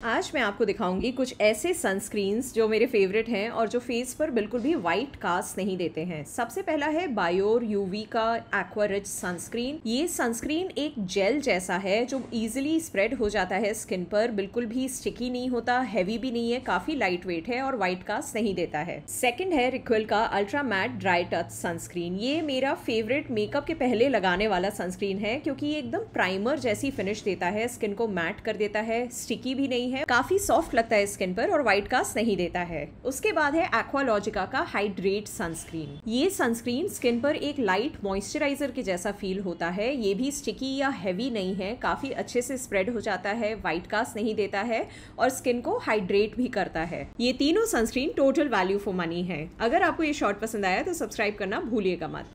आज मैं आपको दिखाऊँगी कुछ ऐसे सनस्क्रीन्स जो मेरे फेवरेट हैं और जो फेस पर बिल्कुल भी वाइट कास्ट नहीं देते हैं। सबसे पहला है बायोर यूवी का एक्वा रिच सनस्क्रीन ये सनस्क्रीन एक जेल जैसा है जो इजीली स्प्रेड हो जाता है स्किन पर, बिल्कुल भी स्टिकी नहीं होता हैवी भी नहीं है, काफ़ी लाइट वेट है और व्हाइट कास्ट नहीं देता है। सेकेंड है रिक्वेल का ultra matte dry touch sunscreen ये मेरा फेवरेट मेकअप के पहले लगाने वाला सनस्क्रीन है क्योंकि ये एकदम प्राइमर जैसी फिनिश देता है स्किन को मैट कर देता है स्टिकी भी नहीं नहीं है। काफ़ी सॉफ्ट लगता है स्किन पर और व्हाइट कास्ट नहीं देता है। उसके बाद है एक्वालॉजिका का हाइड्रेट सनस्क्रीन ये सनस्क्रीन स्किन पर एक लाइट मॉइस्चराइजर के जैसा फील होता है। ये भी स्टिकी या हैवी नहीं है। काफ़ी अच्छे से स्प्रेड हो जाता है व्हाइट कास्ट नहीं देता है और स्किन को हाइड्रेट भी करता है। ये तीनों sunscreen total value for money है। अगर आपको ये शॉर्ट पसंद आया तो सब्सक्राइब करना भूलिएगा मत।